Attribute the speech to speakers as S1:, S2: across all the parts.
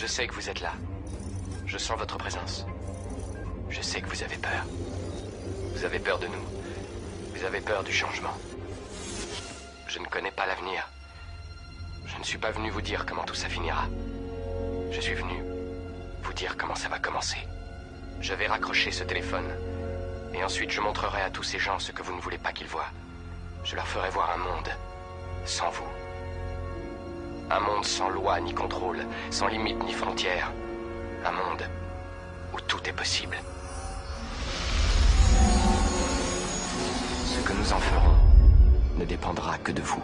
S1: Je sais que vous êtes là. Je sens votre présence. Je sais que vous avez peur. Vous avez peur de nous. Vous avez peur du changement. Je ne connais pas l'avenir. Je ne suis pas venu vous dire comment tout ça finira. Je suis venu vous dire comment ça va commencer. Je vais raccrocher ce téléphone. Et ensuite je montrerai à tous ces gens ce que vous ne voulez pas qu'ils voient. Je leur ferai voir un monde sans vous. Un monde sans loi ni contrôle, sans limite ni frontières. Un monde où tout est possible. Ce que nous en ferons ne dépendra que de vous.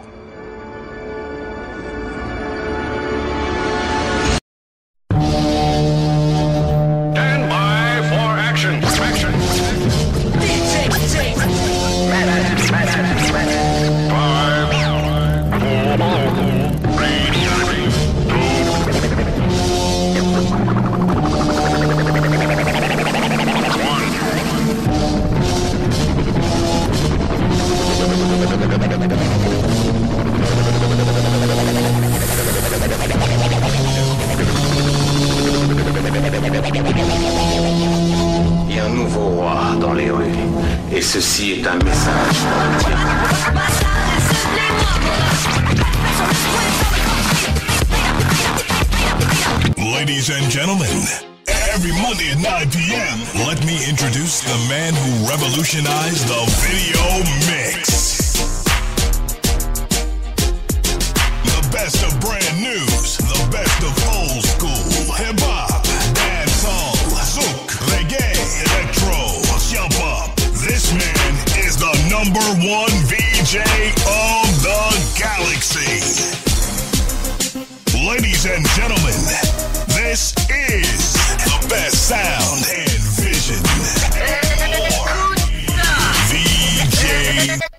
S2: Et ceci est un message.
S3: Ladies and gentlemen, every Monday at 9 p.m., let me introduce the man who revolutionized the video mix. The best of brand news, the best of old school, DJ of the Galaxy. Ladies and gentlemen, this is the best sound and vision. DJ.